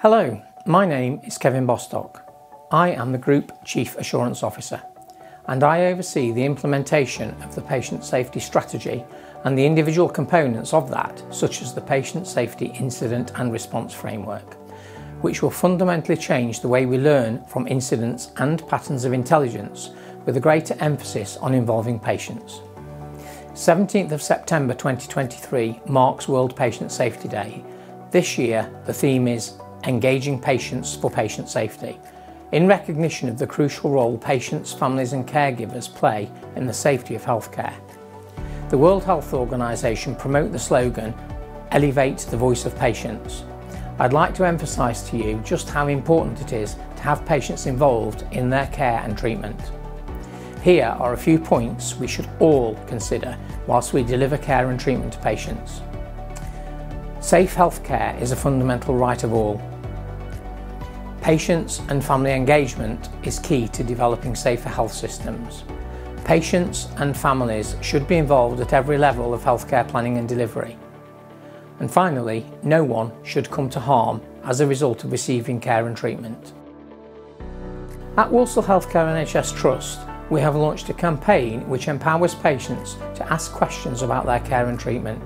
Hello, my name is Kevin Bostock. I am the Group Chief Assurance Officer and I oversee the implementation of the patient safety strategy and the individual components of that, such as the Patient Safety Incident and Response Framework, which will fundamentally change the way we learn from incidents and patterns of intelligence with a greater emphasis on involving patients. 17th of September 2023 marks World Patient Safety Day. This year the theme is Engaging Patients for Patient Safety in recognition of the crucial role patients, families and caregivers play in the safety of healthcare. The World Health Organization promote the slogan, Elevate the Voice of Patients. I'd like to emphasise to you just how important it is to have patients involved in their care and treatment. Here are a few points we should all consider whilst we deliver care and treatment to patients. Safe healthcare is a fundamental right of all Patients and family engagement is key to developing safer health systems. Patients and families should be involved at every level of healthcare planning and delivery. And finally, no one should come to harm as a result of receiving care and treatment. At Walsall Healthcare NHS Trust, we have launched a campaign which empowers patients to ask questions about their care and treatment.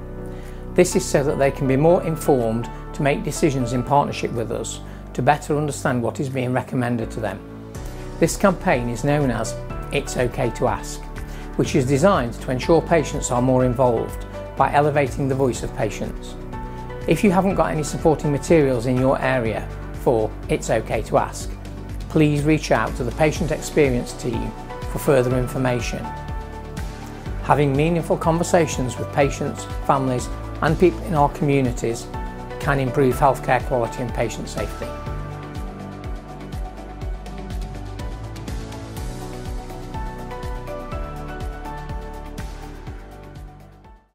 This is so that they can be more informed to make decisions in partnership with us to better understand what is being recommended to them. This campaign is known as It's OK to Ask, which is designed to ensure patients are more involved by elevating the voice of patients. If you haven't got any supporting materials in your area for It's OK to Ask, please reach out to the patient experience team for further information. Having meaningful conversations with patients, families and people in our communities can improve healthcare quality and patient safety.